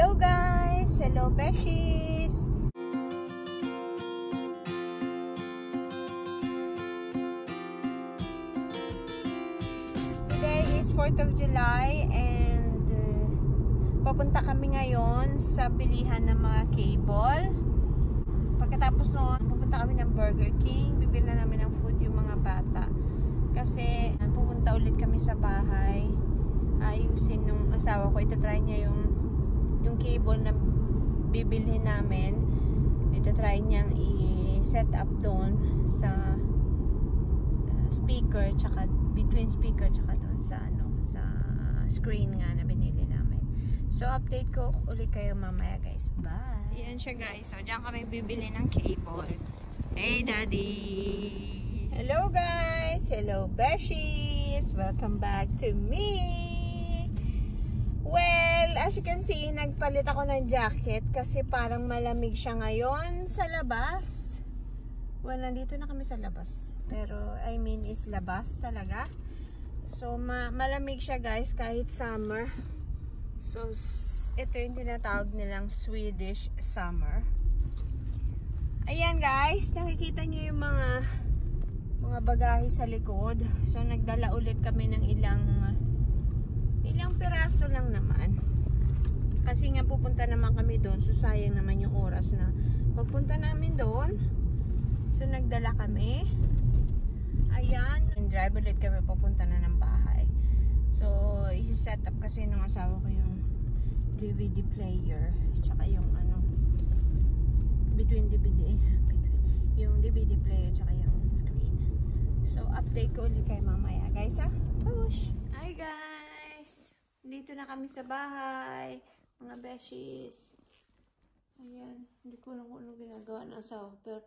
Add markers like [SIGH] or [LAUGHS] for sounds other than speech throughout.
Hello guys! Hello Beshies! Today is 4th of July and uh, papunta kami ngayon sa bilihan ng mga cable. Pagkatapos noon, pupunta kami ng Burger King. Bibili na namin ng food yung mga bata. Kasi pupunta ulit kami sa bahay. Ayusin nung asawa ko. Itatry niya yung yung cable na bibilhin namin. Itatry niyang i-set up doon sa uh, speaker tsaka between speaker tsaka doon sa ano sa screen nga na binili namin. So update ko ulit kayo mamaya guys. Bye. Ayan siya guys. So diyan kami bibili ng cable. Hey daddy. Hello guys. Hello beshies. Welcome back to me. Well, as you can see, nagpalit ako ng jacket kasi parang malamig siya ngayon sa labas. Well, nandito na kami sa labas. Pero, I mean, is labas talaga. So, ma malamig siya guys kahit summer. So, ito yung tinatawag nilang Swedish summer. Ayan guys, nakikita nyo yung mga mga bagahe sa likod. So, nagdala ulit kami ng ilang ilang piraso lang naman. Kasi nga pupunta naman kami doon. So, sayang naman yung oras na pagpunta namin doon. So, nagdala kami. Ayan. And drive ulit kami papunta na ng bahay. So, isi-set up kasi nung asawa ko yung DVD player. Tsaka yung ano, between DVD, [LAUGHS] yung DVD player tsaka yung screen. So, update ko ulit kay mamaya. Guys, ha? Babush! Hi, guys! Dito na kami sa bahay. Mga beshies. Ayan. Hindi ko lang kung ano ginagawa ng asawa. Pero,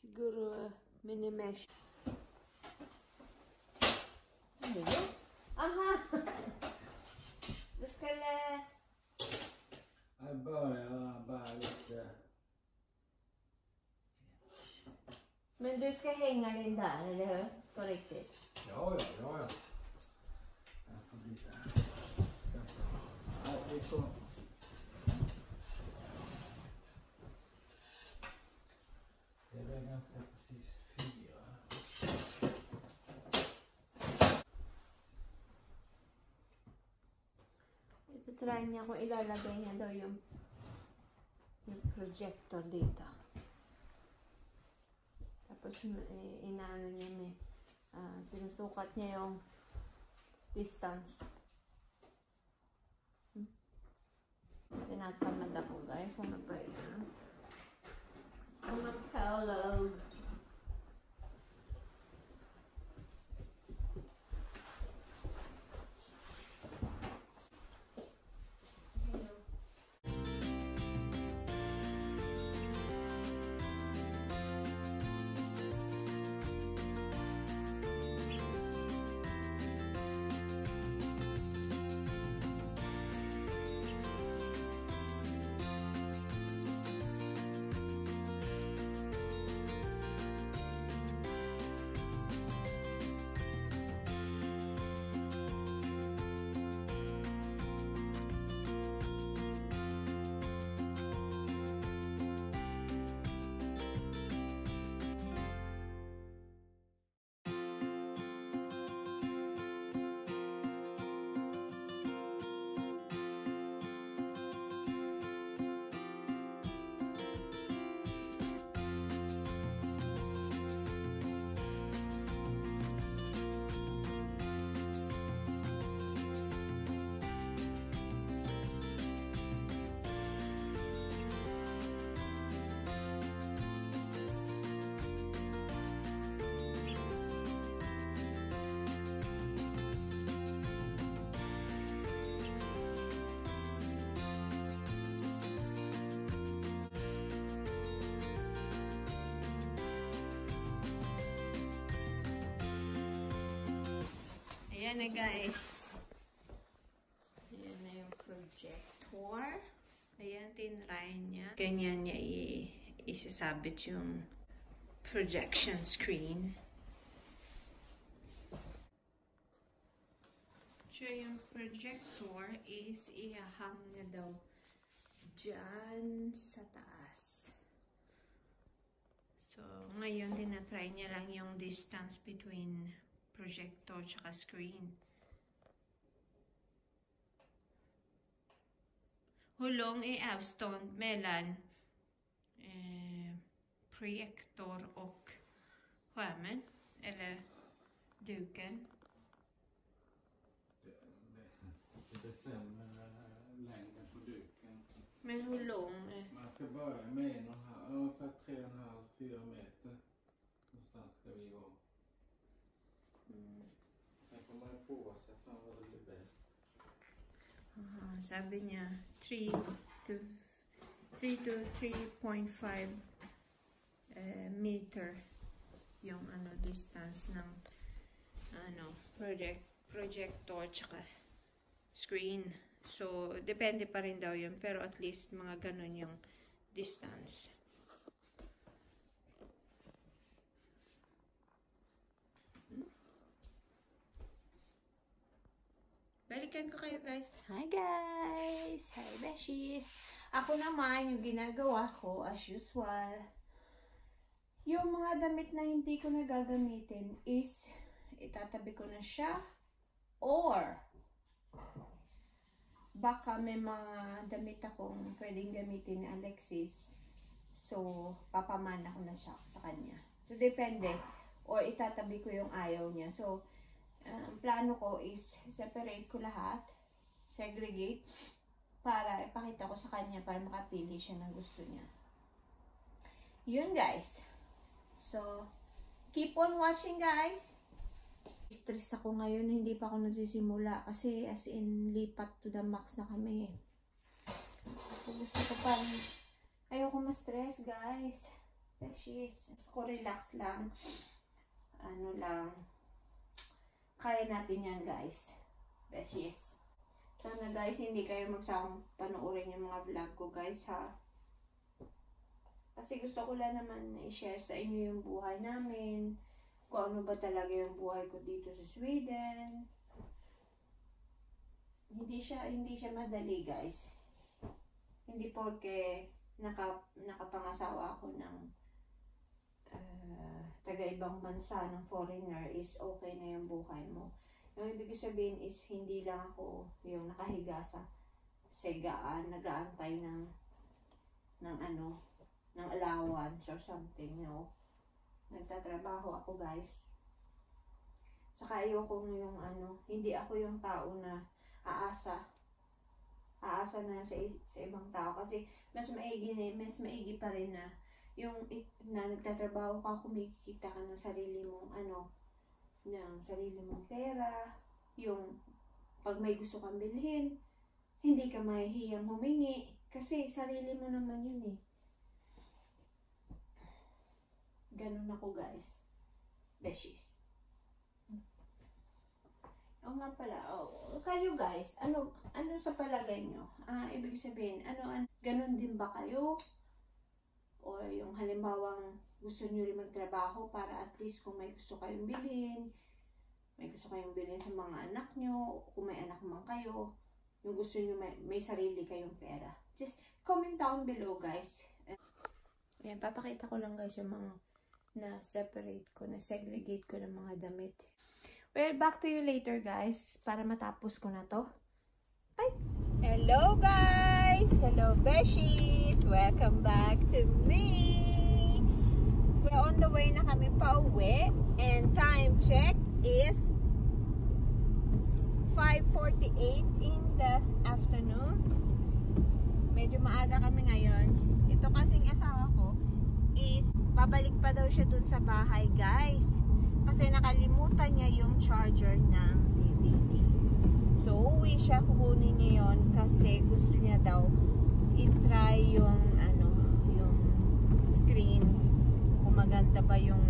siguro, uh, minimesh. Ano yun? Aha! Buskala! Jag börjar bara lite... Men du ska hänga den där, eller hur? På riktigt. Ja, ja, ja, ja. Är väl ganska precis fyra. Ito try niya kung ilalagay niya daw yung yung projector dito. Tapos eh, inaano niya may ah, sinusukat niya yung distance. Tinatamad ako guys. Ano ba yun? Ano Ayan na guys. Ayan na yung projector. Ayan, tinry niya. Ganyan niya isasabit yung projection screen. order yung projector is ihahang na daw dyan sa taas. So, ngayon tinatry niya lang yung distance between projector tsaka screen. Hulong är avstånd mellan eh, projektor och skärmen, eller duken. Det, bestämmer eh, längden på duken. Men hur lång? är- Man ska börja med en och en halv, ungefär tre och en halv, fyra meter. Prova sig fram vad det blir bäst. Aha, sabi niya 3 to 3 to 3.5 eh, meter yung ano distance ng ano project projector tsaka screen. So depende pa rin daw yun pero at least mga ganun yung distance. Balikan ko kayo guys. Hi guys! Hi beshies! Ako naman, yung ginagawa ko as usual, yung mga damit na hindi ko nagagamitin is itatabi ko na siya or baka may mga damit akong pwedeng gamitin ni Alexis. So, papamana ko na siya sa kanya. So, depende. Or itatabi ko yung ayaw niya. So, uh, ang plano ko is separate ko lahat, segregate, para ipakita ko sa kanya para makapili siya ng gusto niya. Yun guys. So, keep on watching guys. Stress ako ngayon, hindi pa ako nagsisimula kasi as in lipat to the max na kami. So, gusto ko pa ayoko ma-stress guys. Beshies. Gusto ko relax lang. Ano lang, kaya natin yan guys. Beshies. Sana guys, hindi kayo magsawang panoorin yung mga vlog ko guys ha. Kasi gusto ko lang naman na i-share sa inyo yung buhay namin. Kung ano ba talaga yung buhay ko dito sa Sweden. Hindi siya, hindi siya madali guys. Hindi porke naka, nakapangasawa ako ng uh, taga-ibang bansa ng foreigner is okay na yung buhay mo. Yung ibig sabihin is hindi lang ako yung nakahiga sa segaan, nag-aantay ng ng ano, ng allowance or something, no? Nagtatrabaho ako, guys. Saka ayoko yung ano, hindi ako yung tao na aasa. Aasa na sa, sa ibang tao kasi mas maigi mas maigi pa rin na yung ik- na nagtatrabaho ka, kumikita ka ng sarili mong ano, ng sarili mong pera, yung pag may gusto kang bilhin, hindi ka mahihiyang humingi kasi sarili mo naman yun eh. Ganun ako guys. Beshies. Oo nga pala, oh, kayo guys, ano ano sa palagay nyo? Ah, ibig sabihin, ano, an, ganun din ba kayo? O yung halimbawang gusto nyo rin magtrabaho para at least kung may gusto kayong bilhin, may gusto kayong bilhin sa mga anak nyo, kung may anak man kayo, yung gusto nyo may, may sarili kayong pera. Just comment down below guys. Ayan, papakita ko lang guys yung mga na separate ko, na segregate ko ng mga damit. Well, back to you later guys, para matapos ko na to. Bye! Hello guys! Hello beshies! Welcome back to me! We're on the way na kami pa uwi and time check is 5.48 in the afternoon. Medyo maaga kami ngayon. Ito kasing asawa ko is babalik pa daw siya dun sa bahay guys. Kasi nakalimutan niya yung charger ng. So, uwi siya, kukunin niya yun kasi gusto niya daw i-try yung ano, yung screen kung maganda ba yung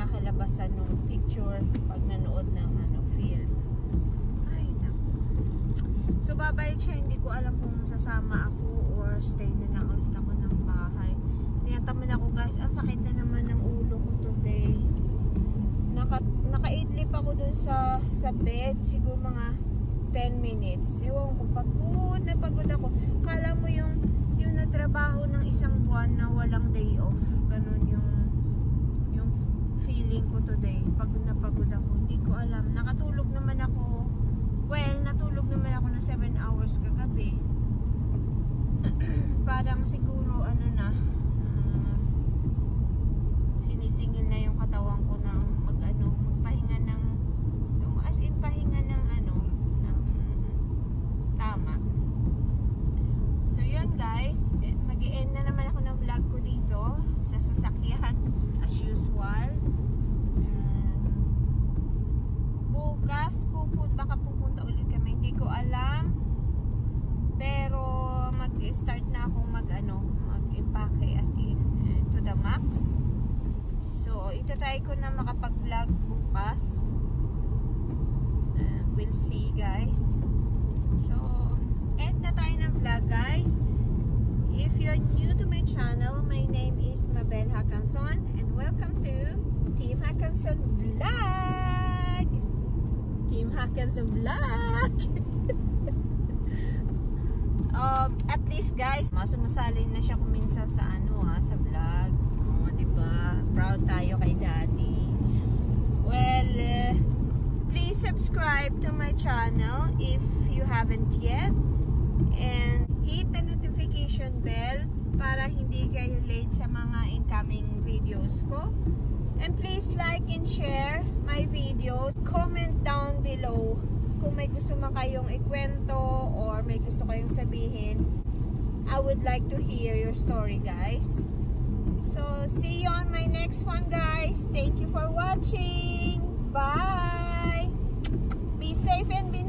kakalabasan ng picture pag nanood ng ano, film. Ay, naku. So, babalik siya. Hindi ko alam kung sasama ako or stay na lang ulit ako ng bahay. Tinatamad ako guys. Ang sakit na naman ng ulo ko today. Naka, nakaidlip ako dun sa sa bed, siguro mga 10 minutes. Ewan ko, pagod na pagod ako. Kala mo yung yung natrabaho ng isang buwan na walang day off. Ganun yung yung feeling ko today. Pagod na pagod ako. Hindi ko alam. Nakatulog naman ako. Well, natulog naman ako ng 7 hours kagabi. [CLEARS THROAT] Parang siguro ano na ah, sinisingil na yung katawan ko ng magpahinga ng yung as in pahinga ng ano ng tama. So yun guys, mag end na naman ako ng vlog ko dito sa sasakyan as usual. And bukas pupun baka pupunta ulit kami, hindi ko alam. Pero mag-start na akong mag ano, mag-impake as in eh, to the max. So, ito try ko na makapag-vlog bukas. Uh, we'll see guys. So, end na tayo ng vlog guys. If you're new to my channel, my name is Mabel Hakanson and welcome to Team Hakanson Vlog! Team Hakanson Vlog! [LAUGHS] um, at least guys, masumasali na siya kuminsan sa ano ha, sa vlog. O, di ba? Proud tayo kay daddy. Well, please subscribe to my channel if you haven't yet. And hit the notification bell para hindi kayo late sa mga incoming videos ko. And please like and share my videos. Comment down below kung may gusto man kayong ikwento or may gusto kayong sabihin. I would like to hear your story, guys. So, see you on my next one, guys. Thank you for watching. Bye. Safe and be.